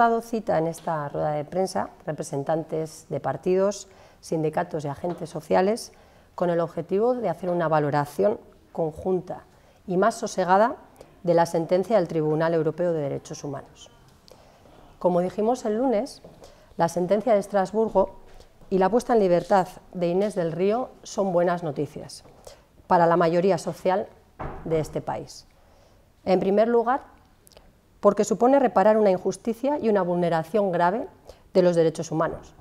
dado cita en esta rueda de prensa representantes de partidos, sindicatos y agentes sociales con el objetivo de hacer una valoración conjunta y más sosegada de la sentencia del Tribunal Europeo de Derechos Humanos. Como dijimos el lunes, la sentencia de Estrasburgo y la puesta en libertad de Inés del Río son buenas noticias para la mayoría social de este país. En primer lugar, porque supone reparar una injusticia y una vulneración grave de los derechos humanos,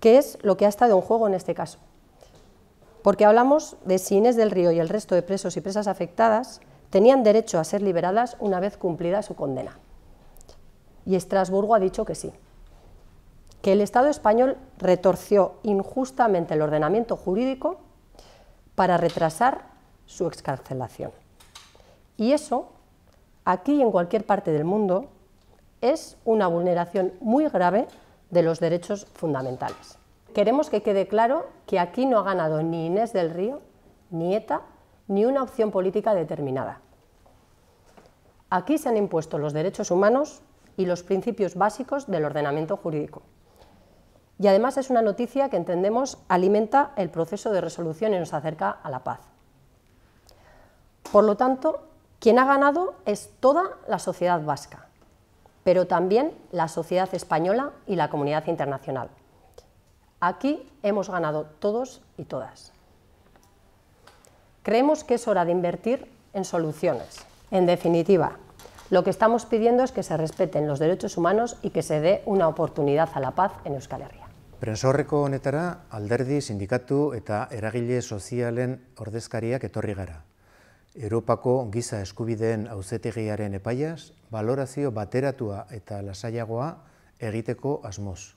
que es lo que ha estado en juego en este caso. Porque hablamos de si Inés del Río y el resto de presos y presas afectadas tenían derecho a ser liberadas una vez cumplida su condena. Y Estrasburgo ha dicho que sí, que el Estado español retorció injustamente el ordenamiento jurídico para retrasar su excarcelación. Y eso, aquí y en cualquier parte del mundo, es una vulneración muy grave de los derechos fundamentales. Queremos que quede claro que aquí no ha ganado ni Inés del Río, ni ETA, ni una opción política determinada. Aquí se han impuesto los derechos humanos y los principios básicos del ordenamiento jurídico. Y además es una noticia que entendemos alimenta el proceso de resolución y nos acerca a la paz. Por lo tanto, quien ha ganado es toda la sociedad vasca, pero también la sociedad española y la comunidad internacional. Aquí hemos ganado todos y todas. Creemos que es hora de invertir en soluciones. En definitiva, lo que estamos pidiendo es que se respeten los derechos humanos y que se dé una oportunidad a la paz en Euskal Herria. Prensorreko honetara alderdi, sindikatu eta eragile sozialen ordezkariak etorri gara. Europako giza eskubideen auzetegiaren epaiaz, balorazio bateratua eta lasaiagoa egiteko asmoz.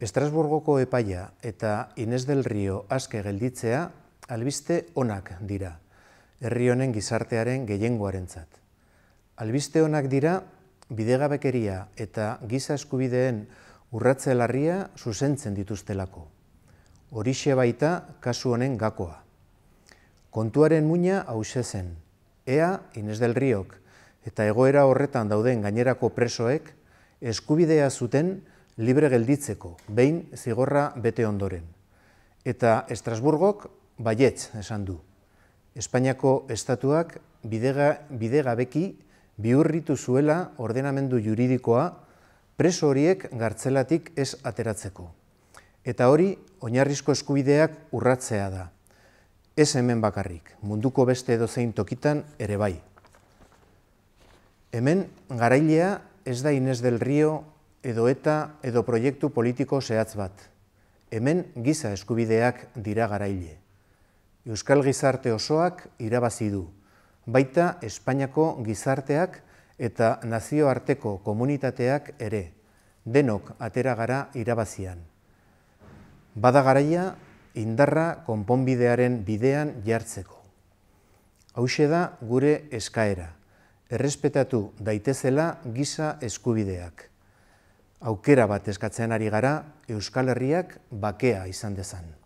Estrasburgoko epaia eta Inez del Rio aske gelditzea albiste onak dira, herri honen gizartearen gehiengoarentzat. Albiste onak dira bidegabekeria eta giza eskubideen urratze larria zuzentzen dituztelako. Horixe baita kasu honen gakoa. Kontuaren muina hause zen, ea Inez del Riok eta egoera horretan dauden gainerako presoek eskubidea zuten libre gelditzeko, behin zigorra bete ondoren. Eta Estrasburgok baietz esan du. Espainiako estatuak bidega, bidegabeki bihurritu zuela ordenamendu juridikoa preso horiek gartzelatik ez ateratzeko. Eta hori, oinarrizko eskubideak urratzea da. Ez hemen bakarrik, munduko beste edozein tokitan ere bai. Hemen, garailea ez da Inez del Rio edo eta edo proiektu politiko zehatz bat. Hemen giza eskubideak dira garaile. Euskal gizarte osoak irabazi du, baita Espainiako gizarteak eta nazioarteko komunitateak ere, denok atera gara irabazian. Bada garaia, indarra konponbidearen bidean jartzeko. Hauxe da gure eskaera, errespetatu daitezela giza eskubideak. Aukera bat eskatzen ari gara, Euskal Herriak bakea izan dezan.